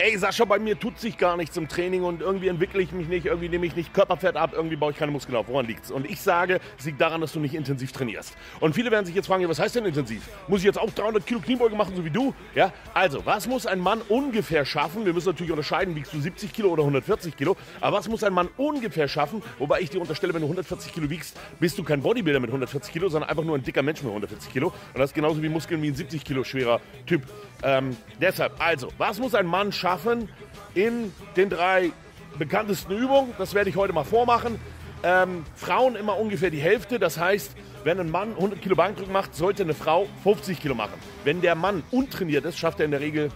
ey Sascha, bei mir tut sich gar nichts im Training und irgendwie entwickle ich mich nicht, irgendwie nehme ich nicht Körperfett ab, irgendwie baue ich keine Muskeln auf. Woran liegt's? Und ich sage, es liegt daran, dass du nicht intensiv trainierst. Und viele werden sich jetzt fragen, was heißt denn intensiv? Muss ich jetzt auch 300 Kilo Kniebeuge machen, so wie du? Ja, also, was muss ein Mann ungefähr schaffen? Wir müssen natürlich unterscheiden, wiegst du 70 Kilo oder 140 Kilo, aber was muss ein Mann ungefähr schaffen? Wobei ich dir unterstelle, wenn du 140 Kilo wiegst, bist du kein Bodybuilder mit 140 Kilo, sondern einfach nur ein dicker Mensch mit 140 Kilo. Und das ist genauso wie Muskeln wie ein 70 Kilo schwerer Typ. Ähm, deshalb, also, was muss ein Mann schaffen in den drei bekanntesten Übungen? Das werde ich heute mal vormachen. Ähm, Frauen immer ungefähr die Hälfte. Das heißt, wenn ein Mann 100 Kilo Bankdrücken macht, sollte eine Frau 50 Kilo machen. Wenn der Mann untrainiert ist, schafft er in der Regel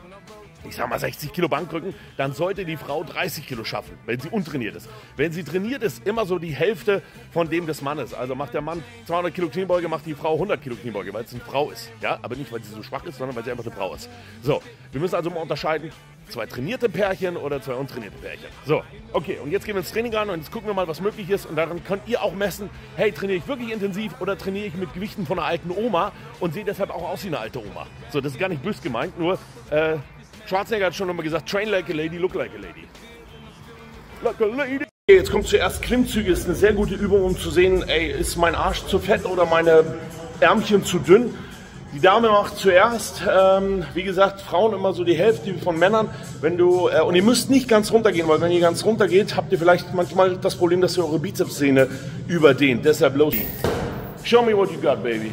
ich sag mal 60 Kilo Bankdrücken, dann sollte die Frau 30 Kilo schaffen, wenn sie untrainiert ist. Wenn sie trainiert ist, immer so die Hälfte von dem des Mannes. Also macht der Mann 200 Kilo Kniebeuge, macht die Frau 100 Kilo Kniebeuge, weil es eine Frau ist. Ja, aber nicht, weil sie so schwach ist, sondern weil sie einfach eine Frau ist. So, wir müssen also mal unterscheiden, zwei trainierte Pärchen oder zwei untrainierte Pärchen. So, okay, und jetzt gehen wir ins Training an und jetzt gucken wir mal, was möglich ist. Und daran könnt ihr auch messen, hey, trainiere ich wirklich intensiv oder trainiere ich mit Gewichten von einer alten Oma und sehe deshalb auch aus wie eine alte Oma. So, das ist gar nicht bös gemeint, nur äh, Schwarzenegger hat schon immer gesagt, train like a lady, look like a lady. Like a lady. Jetzt kommt zuerst Klimmzüge, ist eine sehr gute Übung, um zu sehen, ey, ist mein Arsch zu fett oder meine Ärmchen zu dünn. Die Dame macht zuerst, ähm, wie gesagt, Frauen immer so die Hälfte von Männern. Wenn du äh, und ihr müsst nicht ganz runtergehen, weil wenn ihr ganz runter geht, habt ihr vielleicht manchmal das Problem, dass ihr eure Bizepssehne überdehnt. Deshalb los. Show me what you got, baby.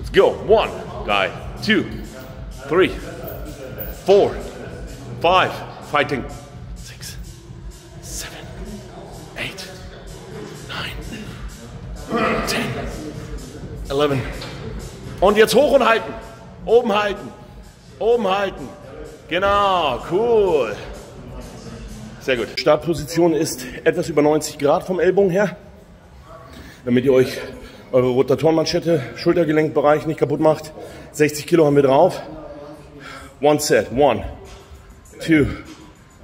Let's go. One guy, two, three, four, five, fighting, 11. Und jetzt hoch und halten. Oben halten. Oben halten. Genau, cool. Sehr gut. Startposition ist etwas über 90 Grad vom Ellbogen her, damit ihr euch eure Rotatorenmanschette, Schultergelenkbereich nicht kaputt macht. 60 Kilo haben wir drauf. One set. One, two,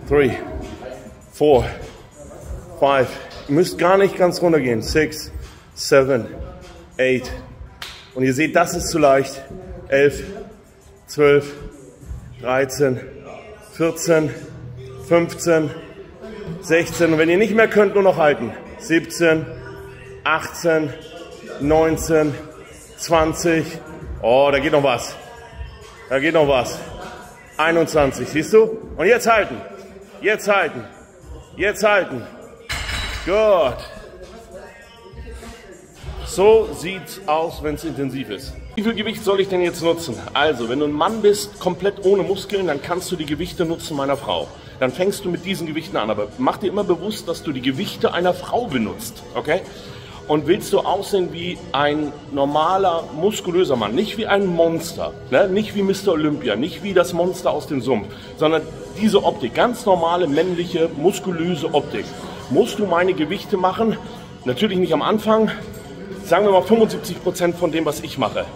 three, four, five. Ihr müsst gar nicht ganz runtergehen. Six, seven, eight, und ihr seht, das ist zu leicht. Elf, zwölf, 13, 14, 15, 16. Und wenn ihr nicht mehr könnt, nur noch halten. 17, 18, 19, 20. Oh, da geht noch was. Da geht noch was. 21, siehst du? Und jetzt halten. Jetzt halten. Jetzt halten. Gut. So sieht's aus, wenn es intensiv ist. Wie viel Gewicht soll ich denn jetzt nutzen? Also, wenn du ein Mann bist, komplett ohne Muskeln, dann kannst du die Gewichte nutzen meiner Frau. Dann fängst du mit diesen Gewichten an. Aber mach dir immer bewusst, dass du die Gewichte einer Frau benutzt. Okay? Und willst du aussehen wie ein normaler, muskulöser Mann, nicht wie ein Monster, ne? nicht wie Mr. Olympia, nicht wie das Monster aus dem Sumpf, sondern diese Optik, ganz normale, männliche, muskulöse Optik, musst du meine Gewichte machen. Natürlich nicht am Anfang, sagen wir mal 75 Prozent von dem, was ich mache.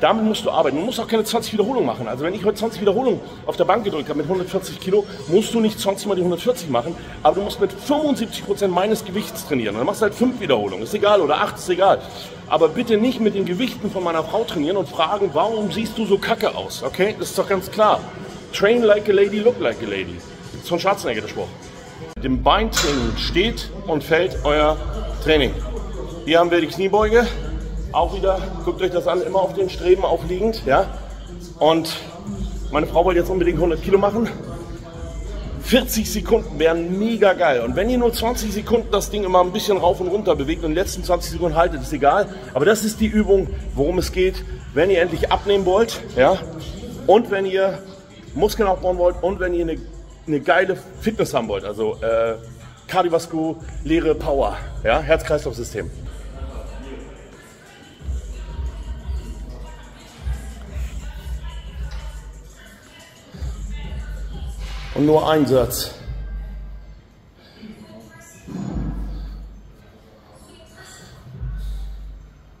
Damit musst du arbeiten. Du musst auch keine 20 Wiederholungen machen. Also wenn ich heute 20 Wiederholungen auf der Bank gedrückt habe mit 140 Kilo, musst du nicht 20 mal die 140 machen, aber du musst mit 75 Prozent meines Gewichts trainieren. Und dann machst du halt 5 Wiederholungen, ist egal, oder 8 ist egal. Aber bitte nicht mit den Gewichten von meiner Frau trainieren und fragen, warum siehst du so kacke aus? Okay, das ist doch ganz klar. Train like a lady, look like a lady. Das ist von Schwarzenegger der Spruch. Dem Beintraining steht und fällt euer Training. Hier haben wir die Kniebeuge. Auch wieder, guckt euch das an, immer auf den Streben aufliegend. Ja? Und meine Frau wollte jetzt unbedingt 100 Kilo machen. 40 Sekunden wären mega geil. Und wenn ihr nur 20 Sekunden das Ding immer ein bisschen rauf und runter bewegt und die letzten 20 Sekunden haltet, ist egal. Aber das ist die Übung, worum es geht, wenn ihr endlich abnehmen wollt. Ja? Und wenn ihr Muskeln aufbauen wollt und wenn ihr eine, eine geile Fitness haben wollt. Also äh, kardiovaskuläre Power. Ja? Herz-Kreislauf-System. Und nur ein Satz.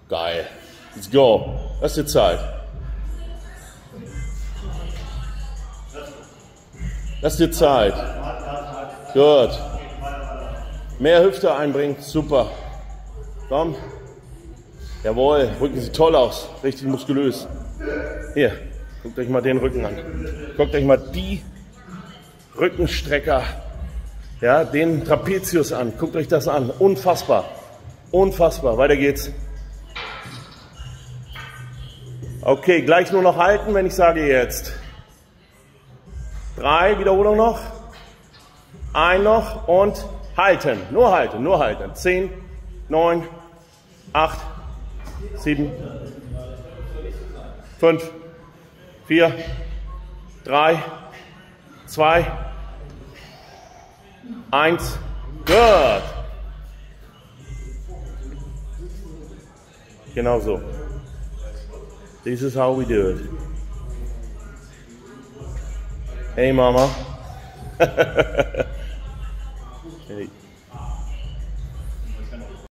Geil. Let's go. Lass dir Zeit. Lass dir Zeit. Gut. Mehr Hüfte einbringen. Super. Komm. Jawohl, Rücken sieht toll aus. Richtig muskulös. Hier, guckt euch mal den Rücken an. Guckt euch mal die Rückenstrecker, ja, den Trapezius an. Guckt euch das an. Unfassbar. Unfassbar. Weiter geht's. Okay, gleich nur noch halten, wenn ich sage jetzt. Drei, Wiederholung noch. Ein noch und halten. Nur halten, nur halten. Zehn, neun, acht, sieben, fünf, vier, drei, zwei, eins. Gut. Genau so. This is how we do it. Hey, Mama. hey.